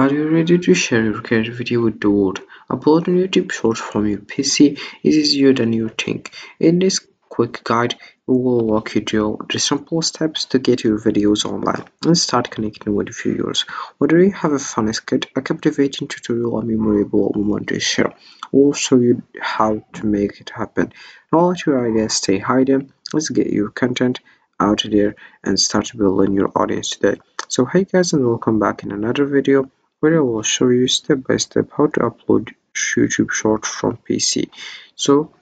Are you ready to share your creative video with the world? Uploading YouTube Shorts from your PC is easier than you think. In this quick guide, we will walk you through the simple steps to get your videos online and start connecting with viewers. Whether you have a funny skit, a captivating tutorial, or memorable moment to share, we'll show you how to make it happen. Don't let your ideas stay hidden. Let's get your content out there and start building your audience today. So hey guys and welcome back in another video I will show you step by step how to upload YouTube Shorts from PC. So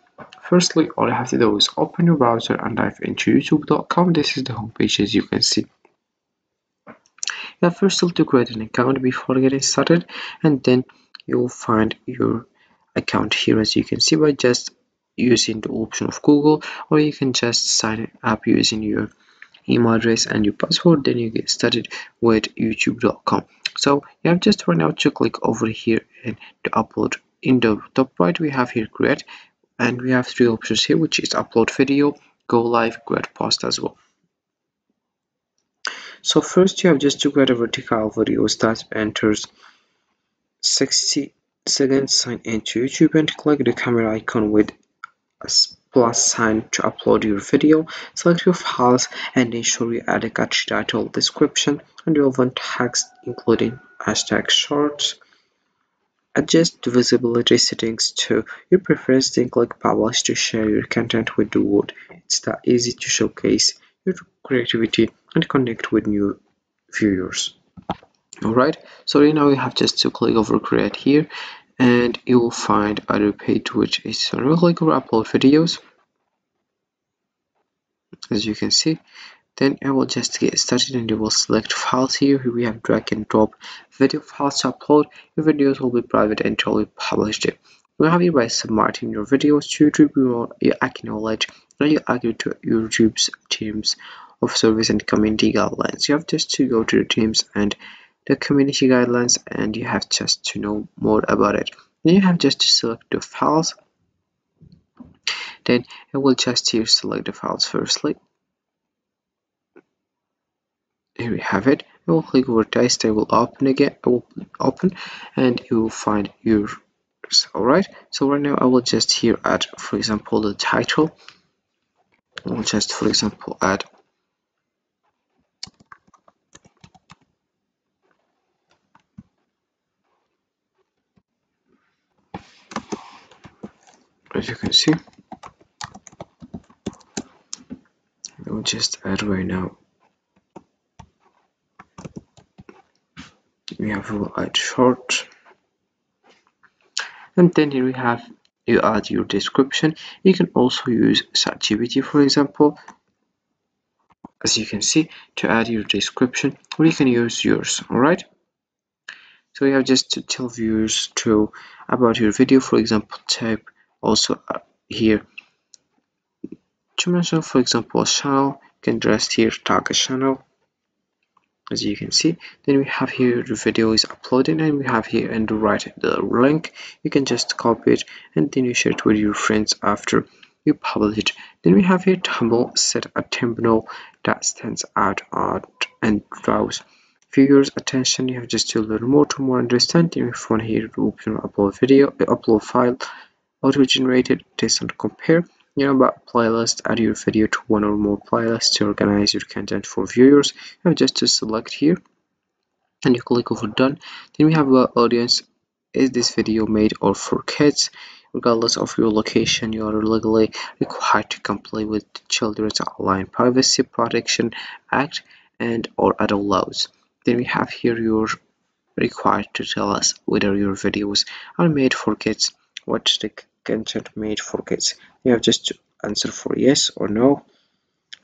firstly all you have to do is open your browser and dive into youtube.com. This is the homepage as you can see. You have first to create an account before getting started and then you'll find your account here as you can see by just using the option of Google or you can just sign up using your email address and your password then you get started with youtube.com so you have just right now to click over here and to upload. In the top right we have here create and we have three options here which is upload video go live create post as well. So first you have just to create a vertical video that enters 60 seconds sign into youtube and click the camera icon with plus sign to upload your video select your files and ensure you add a catchy title description and relevant text including hashtag shorts. Adjust the visibility settings to your preference then click publish to share your content with the world. It's that easy to showcase your creativity and connect with new viewers. Alright so right now you have just to click over create here and you will find other page which is click over upload videos. As you can see then I will just get started and you will select files here. We have drag and drop video files to upload. Your videos will be private until you publish it we have you by submitting your videos to YouTube. You acknowledge and you agree to YouTube's terms of service and community guidelines. You have just to go to the terms and the community guidelines and you have just to know more about it. Then you have just to select the files. Then I will just here select the files firstly. Here we have it. I will click over test I will open again. I will open and you will find yours alright so right now I will just here add for example the title. I will just for example add as you can see I will just add right now. We have will add short and then here we have you add your description. You can also use ChatGPT for example. As you can see to add your description or you can use yours all right? So you have just to tell viewers to about your video for example type also uh, here to mention for example channel you can just here tag a channel as you can see. Then we have here the video is uploaded and we have here and the right the link. You can just copy it and then you share it with your friends after you publish it. Then we have here thumbnail set a thumbnail that stands out and draws viewers attention. You have just to learn more to more understand. Then you found here to open upload video upload file auto generated test and compare you know about playlist add your video to one or more playlists to organize your content for viewers. You have just to select here and you click over done. Then we have our audience is this video made or for kids? Regardless of your location you are legally required to comply with the children's online privacy protection act and or other laws. Then we have here you're required to tell us whether your videos are made for kids. What's the content made for kids. You have just to answer for yes or no.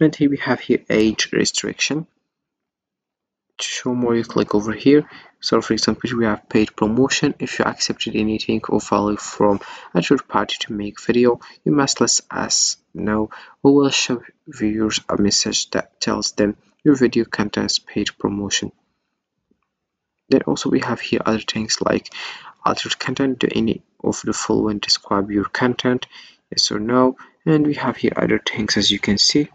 And here we have here age restriction. To show more you click over here. So for example we have paid promotion. If you accepted anything or value from a third party to make video you must let us know. We will show viewers a message that tells them your video contains paid promotion. Then also we have here other things like altered content. Do any of the following describe your content yes or no. And we have here other things as you can see.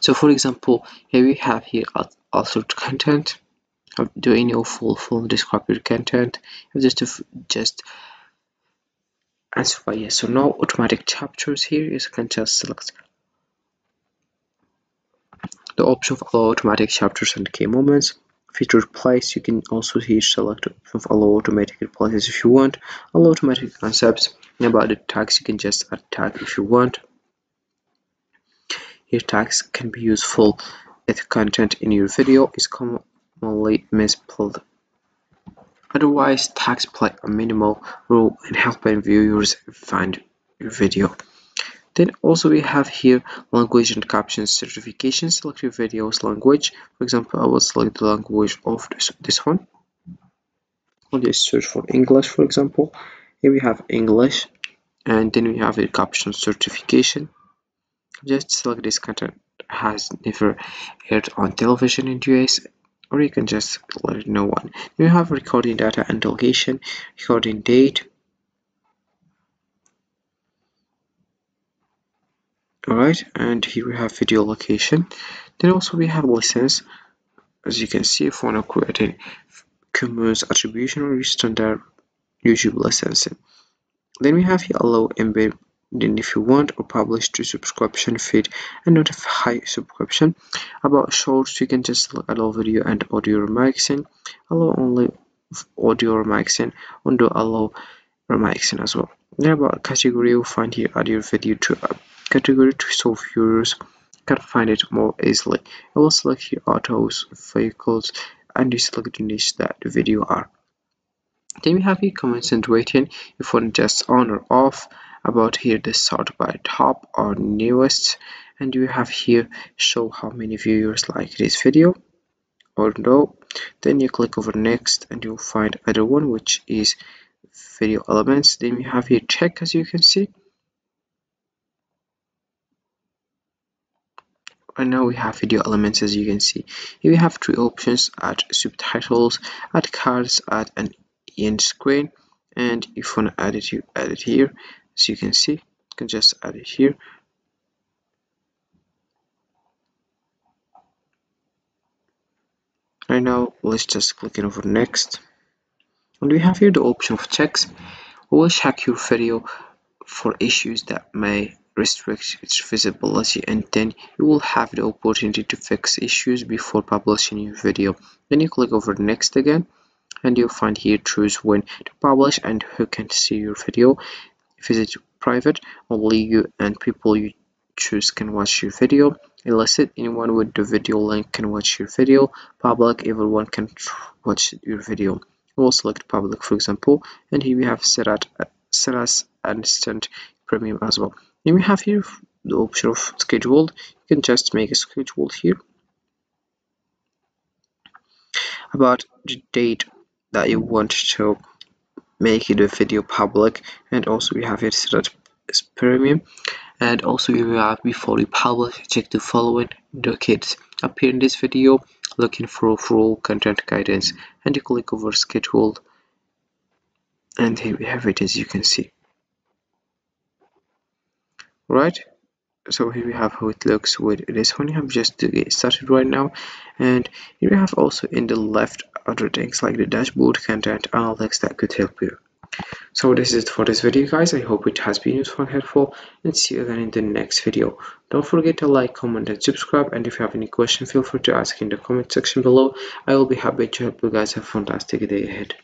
So for example here we have here altered content. Do any full form describe your content. Just to just answer by yes or no automatic chapters here you can just select the option of allow automatic chapters and key moments feature replace you can also here select of allow automatic replaces if you want. Allow automatic concepts about the tags you can just add tag if you want. Here tags can be useful if content in your video is commonly misspelled Otherwise, tags play a minimal role in helping viewers find your video. Then also we have here language and captions certification. Select your video's language. For example, I will select the language of this, this one. I'll just search for English, for example. Here we have English, and then we have a caption certification. Just select this content has never aired on television in US or you can just let it know one you have recording data and location recording date alright and here we have video location. Then also we have license. As you can see if you want to create a commerce attribution or standard YouTube licensing then we have here allow embed. Then if you want or publish to subscription feed and notify subscription. About shorts you can just select allow video and audio remixing allow only audio remixing undo allow remixing as well. Then about category you'll find here add your video to category to so viewers can find it more easily. I will select here autos vehicles and you select the niche that the video are. Then we have here comments and rating. If want just on or off about here the sort by top or newest. And you have here show how many viewers like this video or no. Then you click over next and you'll find other one which is video elements. Then we have here check as you can see and now we have video elements as you can see. We have three options add subtitles add cards add an end screen and if you want to add it you add it here. As you can see you can just add it here. Right now let's just click it over next. And we have here? The option of checks we will check your video for issues that may restrict its visibility and then you will have the opportunity to fix issues before publishing your video then you click over next again and you'll find here choose when to publish and who can see your video if it's private, only you and people you choose can watch your video. Unlisted, anyone with the video link can watch your video. Public, everyone can watch your video. We'll select public, for example, and here we have set, at, set as instant premiere as well. Then we have here the option of scheduled. You can just make a schedule here about the date that you want to make the video public. And also we have it set as premiere. And also you have before you publish check the following documents appear in this video looking for full content guidance and you click over scheduled. And here we have it as you can see right? So here we have how it looks with this one. You have just to get started right now. And here we have also in the left other things like the dashboard content analytics that could help you. So this is it for this video guys. I hope it has been useful and helpful. And see you again in the next video. Don't forget to like comment and subscribe. And if you have any question feel free to ask in the comment section below. I will be happy to help you guys have a fantastic day ahead